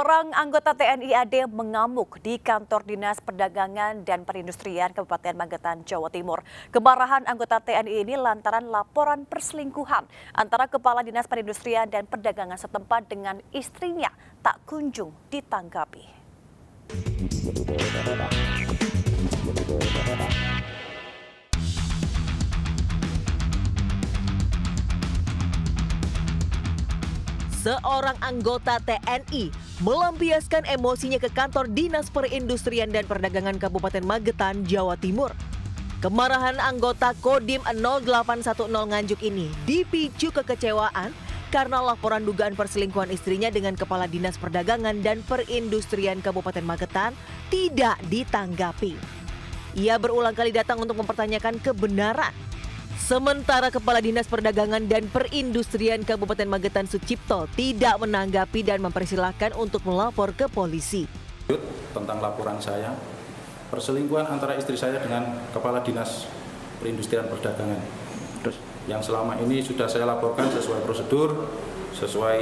Orang anggota TNI AD mengamuk di kantor Dinas Perdagangan dan Perindustrian Kabupaten Magetan, Jawa Timur. Kemarahan anggota TNI ini lantaran laporan perselingkuhan antara Kepala Dinas Perindustrian dan Perdagangan setempat dengan istrinya tak kunjung ditanggapi. seorang anggota TNI melampiaskan emosinya ke kantor Dinas Perindustrian dan Perdagangan Kabupaten Magetan, Jawa Timur. Kemarahan anggota Kodim 0810 Nganjuk ini dipicu kekecewaan karena laporan dugaan perselingkuhan istrinya dengan Kepala Dinas Perdagangan dan Perindustrian Kabupaten Magetan tidak ditanggapi. Ia berulang kali datang untuk mempertanyakan kebenaran Sementara Kepala Dinas Perdagangan dan Perindustrian Kabupaten Magetan Sucipto tidak menanggapi dan mempersilahkan untuk melapor ke polisi. Tentang laporan saya, perselingkuhan antara istri saya dengan Kepala Dinas Perindustrian Perdagangan. Terus yang selama ini sudah saya laporkan sesuai prosedur, sesuai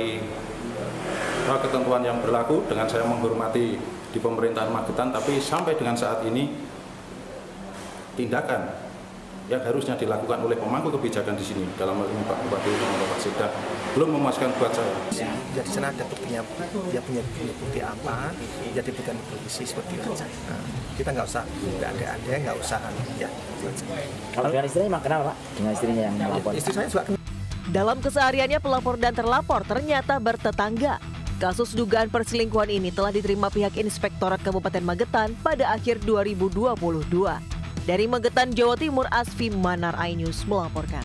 eh, ketentuan yang berlaku dengan saya menghormati di pemerintahan Magetan, tapi sampai dengan saat ini tindakan yang harusnya dilakukan oleh pemangku kebijakan di sini dalam hal ini Pak Bupati dan Bapak Sekda belum memuaskan buat saya. Jadi sana ada buktinya, dia punya, punya bukti apa, ya diberikan polisi seperti itu saja. Nah, kita nggak usah, nggak ada ada, nggak usah ya. Kalau dengan istrinya emang kenal Pak? Dengan istrinya yang melapor? Istri saya juga kenal. Dalam kesehariannya pelapor dan terlapor ternyata bertetangga. Kasus dugaan perselingkuhan ini telah diterima pihak Inspektorat Kabupaten Magetan pada akhir 2022. Dari Magetan, Jawa Timur, Asfi Manar Ainus melaporkan.